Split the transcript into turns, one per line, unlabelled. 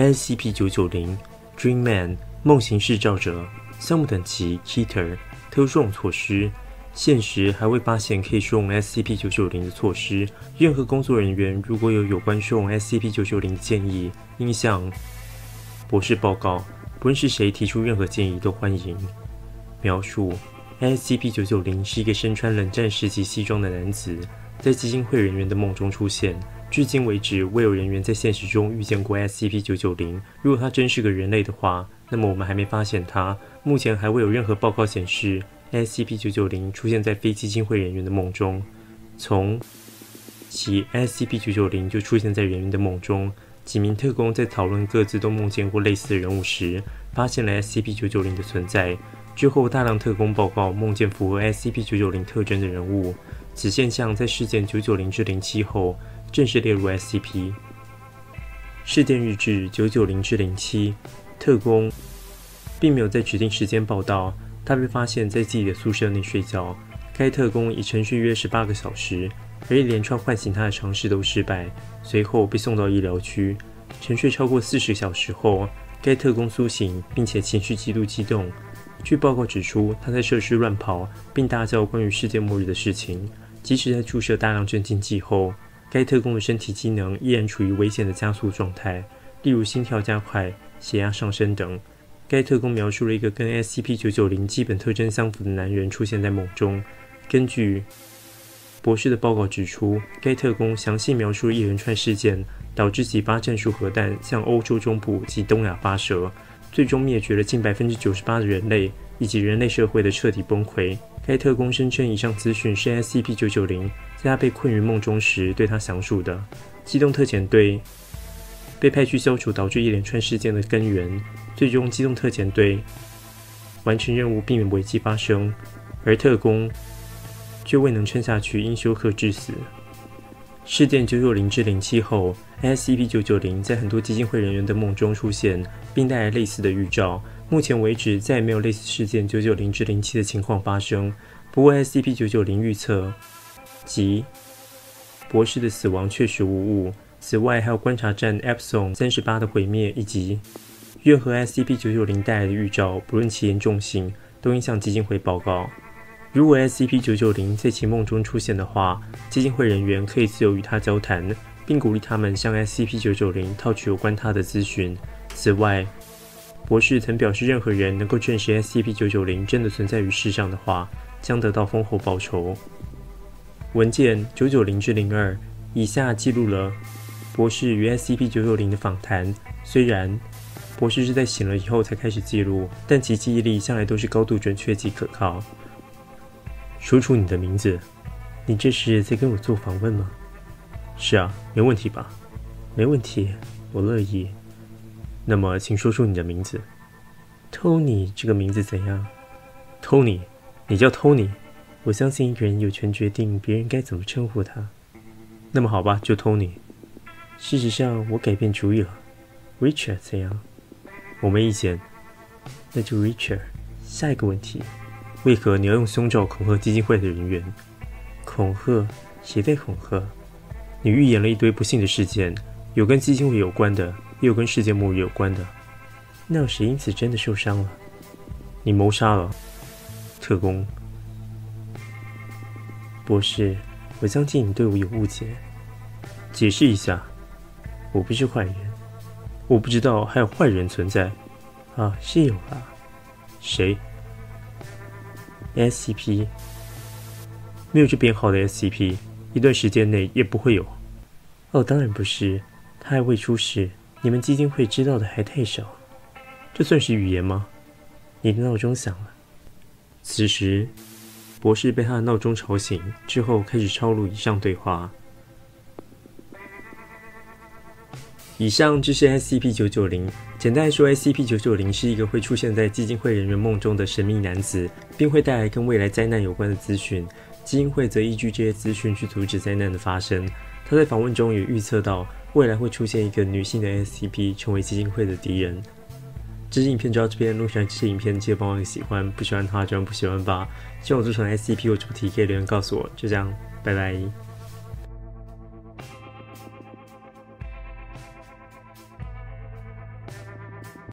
SCP-990 Dreamman 梦行制造者项目等级 Keter 特殊措施。现时还未发现可以使用 SCP-990 的措施。任何工作人员如果有有关使用 SCP-990 的建议，应向博士报告。不论是谁提出任何建议，都欢迎。描述：SCP-990 是一个身穿冷战时期西装的男子，在基金会人员的梦中出现。至今为止，未有人员在现实中遇见过 SCP-990。如果他真是个人类的话，那么我们还没发现他。目前还未有任何报告显示。SCP-990 出现在非基金会人员的梦中，从其 SCP-990 就出现在人员的梦中。几名特工在讨论各自都梦见过类似的人物时，发现了 SCP-990 的存在。之后，大量特工报告梦见符合 SCP-990 特征的人物。此现象在事件990至07后正式列入 SCP。事件日志990至07，特工并没有在指定时间报道。他被发现在自己的宿舍内睡觉，该特工已沉睡约十八个小时，而一连串唤醒他的尝试都失败。随后被送到医疗区。沉睡超过四十小时后，该特工苏醒，并且情绪极度激动。据报告指出，他在设施乱跑，并大叫关于世界末日的事情。即使在注射大量镇静剂后，该特工的身体机能依然处于危险的加速状态，例如心跳加快、血压上升等。该特工描述了一个跟 SCP-990 基本特征相符的男人出现在梦中。根据博士的报告指出，该特工详细描述了一连串事件，导致几发战术核弹向欧洲中部及东亚发射，最终灭绝了近百分之九十八的人类以及人类社会的彻底崩溃。该特工声称，以上资讯是 SCP-990 在他被困于梦中时对他详述的。机动特遣队被派去消除导致一连串事件的根源。最终，机动特遣队完成任务，避免危机发生，而特工却未能撑下去，因休克致死。事件九九零至零七后，SCP 九九零在很多基金会人员的梦中出现，并带来类似的预兆。目前为止，再也没有类似事件九九零至零七的情况发生。不过，SCP 九九零预测即博士的死亡确实无误。此外，还有观察站 Epson 三十八的毁灭以及。任何 SCP-990 带来的预兆，不论其严重性，都应向基金会报告。如果 SCP-990 在其梦中出现的话，基金会人员可以自由与他交谈，并鼓励他们向 SCP-990 套取有关他的资讯。此外，博士曾表示，任何人能够证实 SCP-990 真的存在于世上的话，将得到丰厚报酬。文件990至02以下记录了博士与 SCP-990 的访谈，虽然。博士是在醒了以后才开始记录，但其记忆力向来都是高度准确及可靠。说出你的名字，你这是在跟我做访问吗？是啊，没问题吧？没问题，我乐意。那么，请说出你的名字。Tony 这个名字怎样？Tony，你叫 Tony。我相信一个人有权决定别人该怎么称呼他。那么好吧，就 Tony。事实上，我改变主意了。Richard 怎样？我没意见，那就 Richard。下一个问题，为何你要用胸罩恐吓基金会的人员？恐吓？谁在恐吓？你预言了一堆不幸的事件，有跟基金会有关的，也有跟世界末日有关的。那有谁因此真的受伤了？你谋杀了特工。博士，我相信你对我有误解，解释一下。我不是坏人。我不知道还有坏人存在，啊，是有啊，谁？SCP 没有这编号的 SCP，一段时间内也不会有。哦，当然不是，他还未出世，你们基金会知道的还太少。这算是语言吗？你的闹钟响了。此时，博士被他的闹钟吵醒之后，开始抄录以上对话。以上就是 SCP-990。简单来说，SCP-990 是一个会出现在基金会人员梦中的神秘男子，并会带来跟未来灾难有关的资讯。基金会则依据这些资讯去阻止灾难的发生。他在访问中也预测到未来会出现一个女性的 SCP 成为基金会的敌人。这支影片就到这边。如果喜欢这支影片，记得帮我喜欢；不喜欢的话就不喜欢吧。希望我做成 SCP 有主题可以留言告诉我。就这样，拜拜。